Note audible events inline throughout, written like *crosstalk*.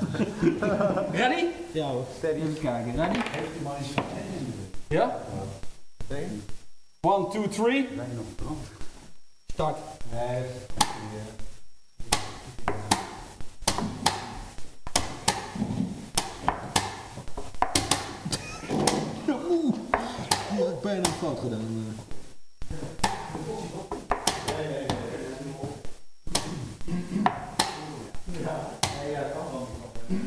*laughs* Ready? Ja hoor. Even kijken, ready? Ja? One, two, three. Start. Die had ik bijna fout gedaan. En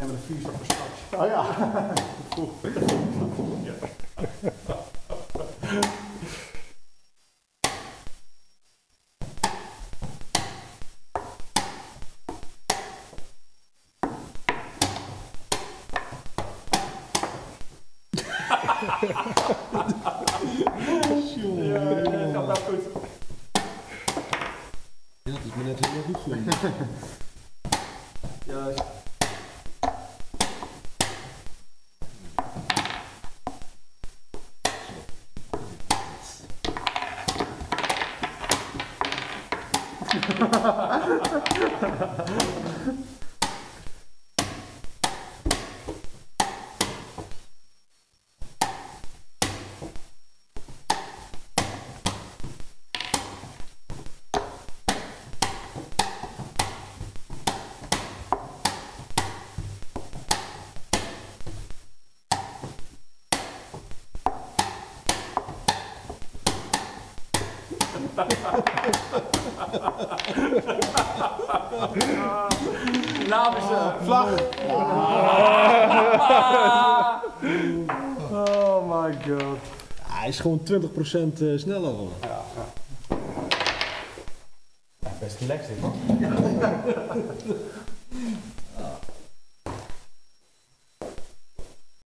met een vuur voor straks. Oh ja. *laughs* Ja, *laughs* Ja, das ist mir natürlich noch gut Ja, ich Ha ha ha ha ha! *laughs* ze. Vlag. Oh my god. Hij is gewoon 20% eh, sneller geworden. Ja, best relaxed man. *laughs*